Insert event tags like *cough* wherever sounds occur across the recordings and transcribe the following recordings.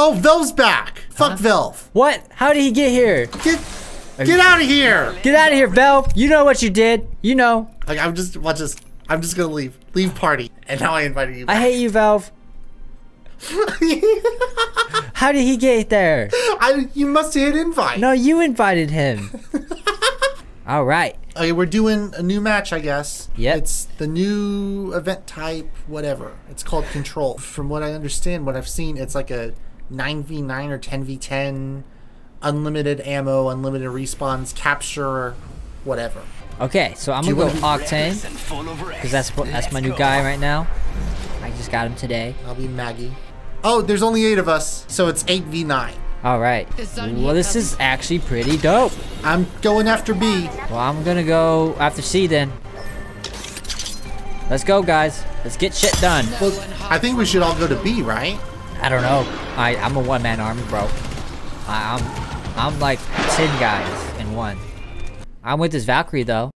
Oh, Velv's back. Fuck Velv. What? How did he get here? Get get out of here. Get out of here, Velv. You know what you did. You know. Like I'm just watch this. I'm just gonna leave. Leave party. And now I invited you. I hate you, Velv. *laughs* How did he get there? I you must hit invite. No, you invited him. *laughs* All right. Okay, we're doing a new match, I guess. Yep. It's the new event type, whatever. It's called Control. From what I understand, what I've seen, it's like a 9v9 or 10v10, unlimited ammo, unlimited respawns, capture, whatever. Okay, so I'm gonna go wanna Octane because that's what that's my new guy right now. I just got him today. I'll be Maggie. Oh, there's only eight of us, so it's 8v9. All right. Well, this is actually pretty dope. I'm going after B. Well, I'm gonna go after C then. Let's go, guys. Let's get shit done. Well, I think we should all go to B, right? I don't know. I I'm a one man army, bro. I, I'm I'm like ten guys in one. I'm with this Valkyrie though.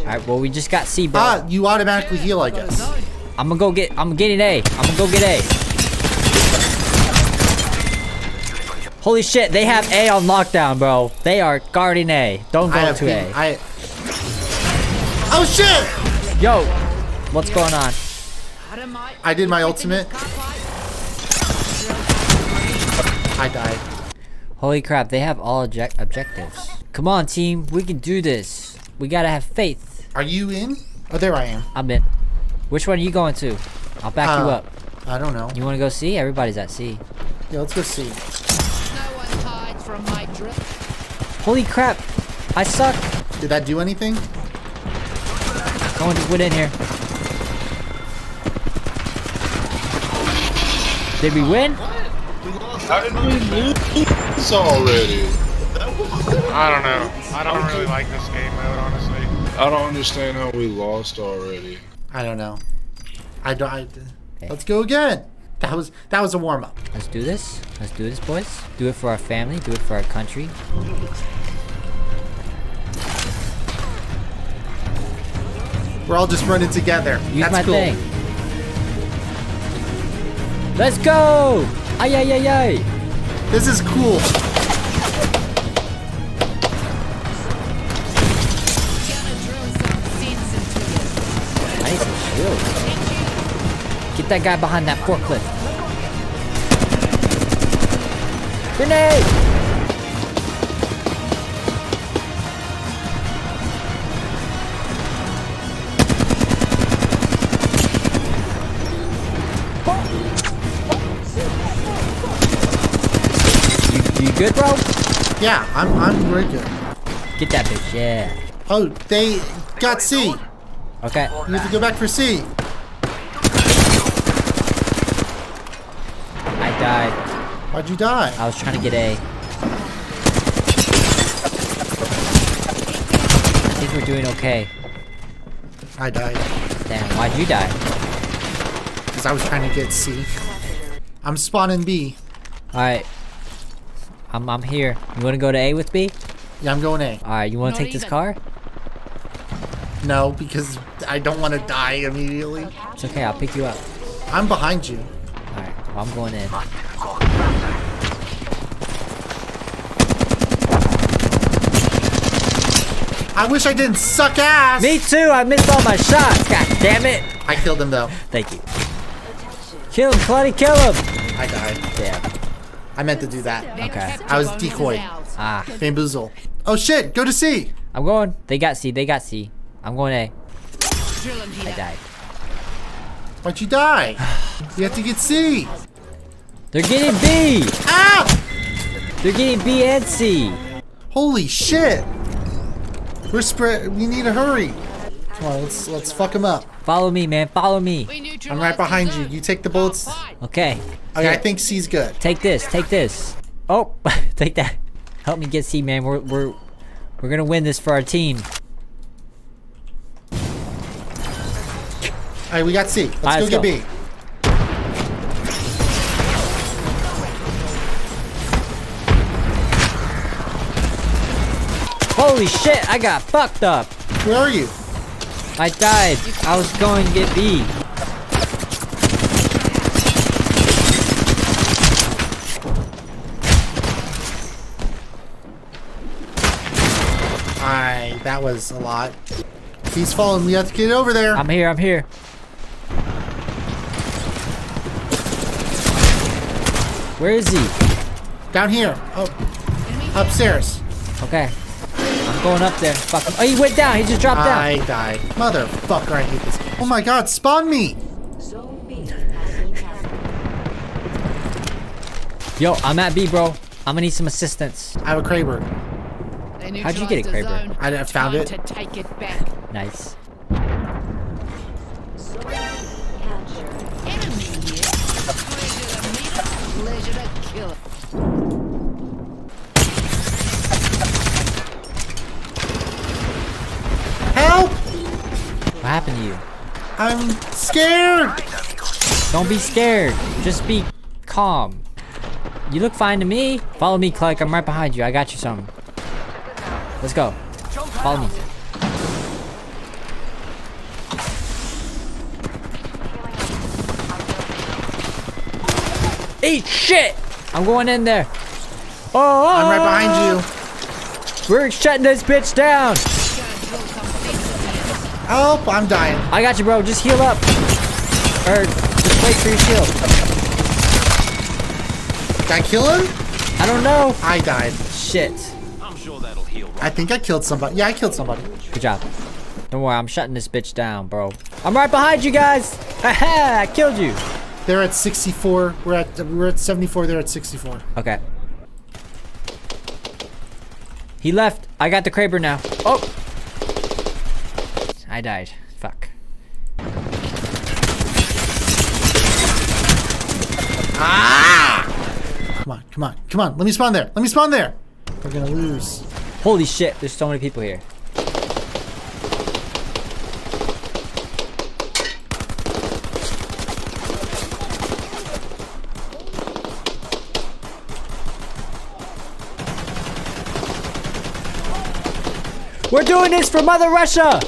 Alright, well we just got C, bro. Ah, you automatically heal, I guess. I'm gonna go get. I'm getting A. I'm gonna go get A. Holy shit! They have A on lockdown, bro. They are guarding A. Don't go have to. A. I. Oh shit! Yo, what's going on? I did my ultimate. I died. Holy crap! They have all object objectives. Come on, team. We can do this. We gotta have faith. Are you in? Oh, there I am. I'm in. Which one are you going to? I'll back you Uh, up. I don't know. You wanna go C? Everybody's at C. Yeah, let's go C. No one hides from my drip. Holy crap! I suck. Did that do anything? Someone just went in here. Did we win? How did we lose already? I don't know. I don't really like this game mode, honestly. I don't understand how we lost already. I don't know. I don't. I, Let's go again. That was that was a warm up. Let's do this. Let's do this, boys. Do it for our family. Do it for our country. We're all just running together. Use That's my cool. thing. Let's go! Ay ay ay ay! This is cool. Gonna drill some sense into you. I need some shields. Get that guy behind that forklift. Grenade! Good, bro? Yeah, I'm I'm very good. Get that bitch, yeah. Oh, they got C. Okay. You have to go back for C. I died. Why'd you die? I was trying to get A. I think we're doing okay. I died Damn, why'd you die? because I was trying to get C. I'm spawning B. Alright. I'm, I'm here. You wanna go to A with me? Yeah, I'm going A. Alright, you wanna Not take this car? No, because I don't want to die immediately. It's okay, I'll pick you up. I'm behind you. Alright, well, I'm going in. I wish I didn't suck ass. Me too, I missed all my shots, god damn it! I killed him though. Thank you. Kill him, Claudia, kill him! I died. Damn. I meant to do that. Okay. I was decoy. Ah, Bamboozle. Oh shit, go to C. I'm going. They got C, they got C. I'm going A. Drilling I here. died. Why'd you die? You have to get C. They're getting B! Ah! They're getting B and C! Holy shit. We're spread. We need to hurry. Come on, let's let's fuck him up. Follow me, man, follow me. I'm right behind you. You take the bullets. Okay. Okay, I think C's good. Take this, take this. Oh, *laughs* take that. Help me get C, man. We're we're we're gonna win this for our team. All right, we got C. Let's Alright, go let's get go. B. Holy shit! I got fucked up. Where are you? I died. I was going to get B. I that was a lot. He's falling. We have to get over there. I'm here. I'm here. Where is he? Down here. Oh, upstairs. Okay. I'm going up there. Fuck him. Oh, he went down. He just dropped down. I died. Motherfucker, I hate this. Oh my god, spawn me! Yo, I'm at B, bro. I'm gonna need some assistance. I have a Kraber. How'd you get a Kraber? I- I found it. to take it back. Nice. Enemy here. Pleasure to meet us, pleasure to kill us. Help! What happened to you? I'm scared! Don't be scared. Just be calm. You look fine to me. Follow me, Clark. I'm right behind you. I got you something. Let's go. Follow me. Eat shit! I'm going in there. Oh, I'm right behind you. We're shutting this bitch down. Help! I'm dying. I got you, bro. Just heal up. Or just wait for your shield. Did I kill him? I don't know. I died. Shit. I'm sure that'll heal. I think I killed somebody. Yeah, I killed somebody. Good job. Don't worry, I'm shutting this bitch down, bro. I'm right behind you guys. *laughs* Haha, I killed you. They're at 64. We're at we're at 74. They're at 64. Okay. He left. I got the Kraber now. Oh. I died. Fuck. Ah! Come on, come on, come on. Let me spawn there. Let me spawn there. We're gonna lose. Holy shit, there's so many people here. We're doing this for Mother Russia!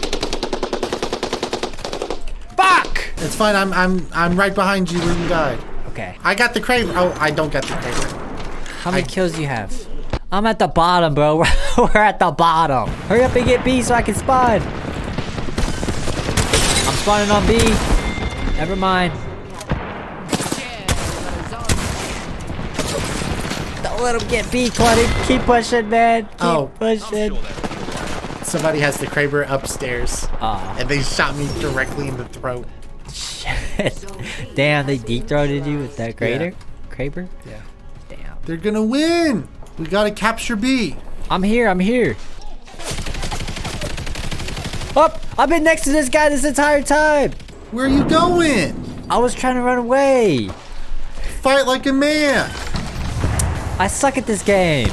Fuck! It's fine. I'm I'm I'm right behind you where you died. Okay. I got the Kraber. Oh, I don't get the Kraber. How many I- kills do you have? I'm at the bottom, bro. *laughs* We're, at the bottom. Hurry up and get B so I can spawn. I'm spawning on B. Never mind. Don't let him get B, Clutty. Keep pushing, man. Keep Oh. pushing. Somebody has the Kraber upstairs, Aw, and they shot me directly in the throat. Shit. *laughs* Damn, they deep throated you with that crater? Kraber? Yeah. Damn. They're gonna win. We gotta capture B. I'm here, I'm here. Up! I've been next to this guy this entire time! Where are you going? I was trying to run away. Fight like a man. I suck at this game.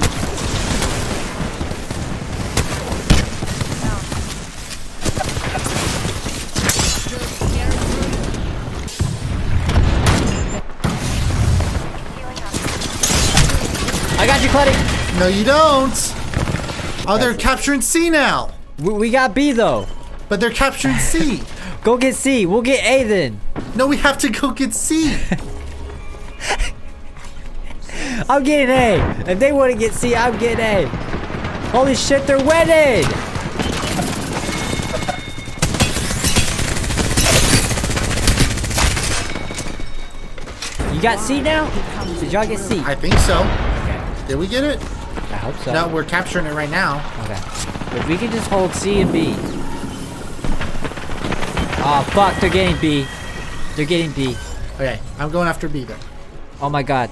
I got you, Clutty. No, you don't. Oh, they're capturing C now. We, we got B though. But they're capturing C. *laughs* Go get C. We'll get A then. No, we have to go get C. *laughs* I'm getting A. If they want to get C, I'm getting A. Holy shit, they're wedded. You got C now? Did y'all get C? I think so. Did we get it? I hope so. No, we're capturing it right now. Okay. If we can just hold C and B. Oh fuck, they're getting B. They're getting B. Okay, I'm going after B then. Oh my god.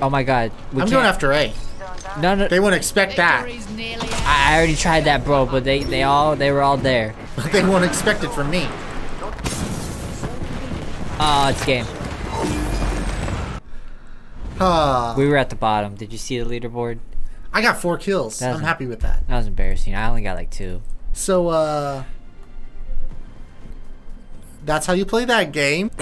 Oh my god. We I'm can't- going after A. No, no. They won't expect that. I I already tried that, bro. But they, they all, they were all there. But *laughs* they won't expect it from me. Oh, it's game. Ah, We were at the bottom. Did you see the leaderboard? I got four kills. I'm happy with that. That was embarrassing. I only got like two. So, uh, that's how you play that game. *laughs*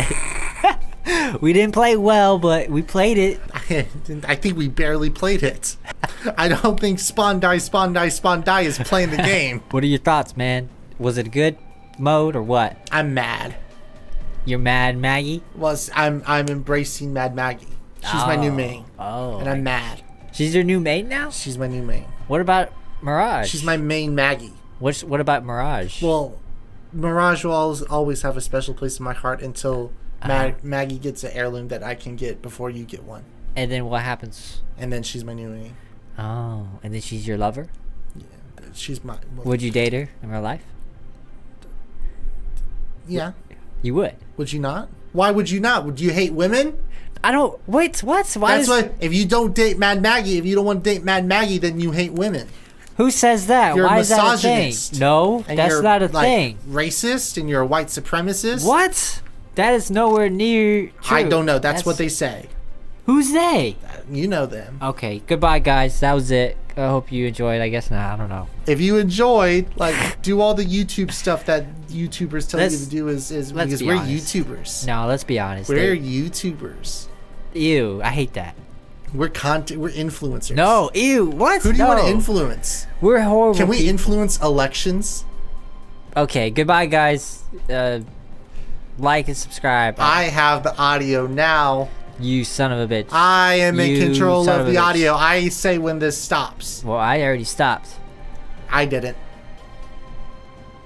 We didn't play well, but we played it. *laughs* I think we barely played it. *laughs* I don't think Spawn Die, Spawn Die, Spawn Die is playing the game. What are your thoughts, man? Was it a good mode or what? I'm mad. You're mad, Maggie? Was I'm I'm embracing Mad Maggie. She's my new Oh. main, Oh. and I'm mad. She's your new maid now? She's my new main. What about Mirage? She's my main Maggie. What's what about Mirage? Well, Mirage will always, always have a special place in my heart until Uh-huh. Mag- Maggie gets an heirloom that I can get before you get one, and then what happens? and then she's my new main. Oh, and then she's your lover? Yeah, she's my. Well, Would you date her in real life? yeah. You would. Would you not? Why would you not? Would you hate women? I don't. Wait, what? Why That's does, why. If you don't date Mad Maggie, if you don't want to date Mad Maggie, then you hate women. Who says that? You're why is that a thing? No, that's not a like, thing. Racist, and you're a white supremacist. What? That is nowhere near true. I don't know. That's, what they say. Who's they? You know them. Okay, goodbye, guys. That was it. I hope you enjoyed. I guess not. I don't know. If you enjoyed, like, do all the YouTube stuff that YouTubers tell you Let's- to do. Is, is because be we're honest. YouTubers. No, let's be honest. We're They- YouTubers. ew, I hate that. We're content. We're influencers. No, ew, what? Who do you no. want to influence? We're horrible. Can we people. influence elections? okay, goodbye, guys. Uh, like and subscribe. I have the audio now. You son of a bitch. I am in control of of the bitch. audio. I say when this stops. well, I already stopped. I didn't.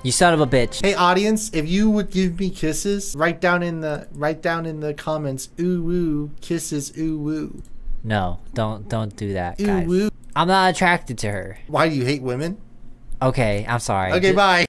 You son of a bitch. Hey audience, if you would give me kisses, write down in the write down in the comments ooh woo kisses ooh woo. No, don't don't do that, Ooh guys. woo. I'm not attracted to her. Why do you hate women? Okay, I'm sorry. Okay, bye.